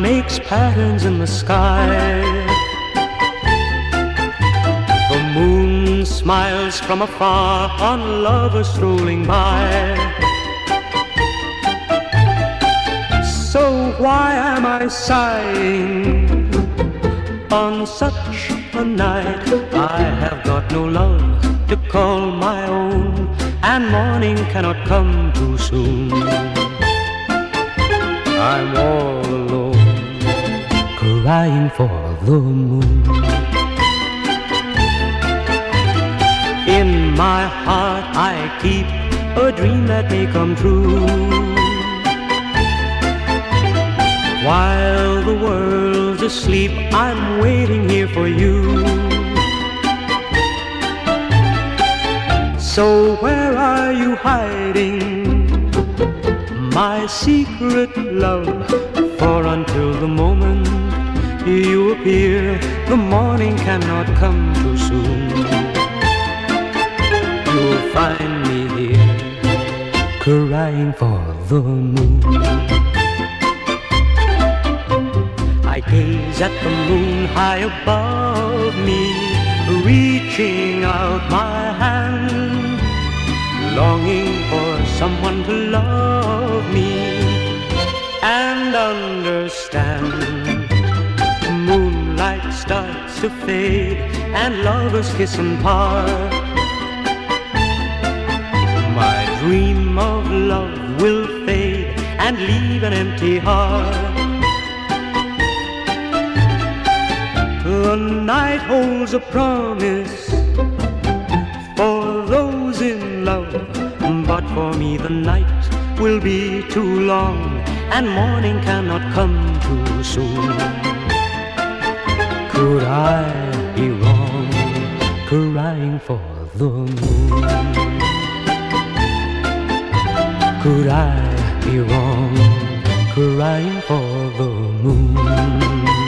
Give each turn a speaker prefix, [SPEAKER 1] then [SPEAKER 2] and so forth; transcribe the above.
[SPEAKER 1] makes patterns in the sky. The moon smiles from afar on lovers strolling by. So why am I sighing on such a night? I have got no love to call my own, and morning cannot come too soon. I'm all alone, crying for the moon. In my heart, I keep a dream that may come true. While the world's asleep, I'm waiting here for you. So, where are you hiding? My secret love. For until the moment you appear, the morning cannot come too soon. You'll find me here, crying for the moon. I gaze at the moon high above me, reaching out my hand, longing understand. Moonlight starts to fade and lovers kiss and part. My dream of love will fade and leave an empty heart. The night holds a promise for those in love but for me the night will be too long and morning cannot come too soon. Could I be wrong, crying for the moon? Could I be wrong, crying for the moon?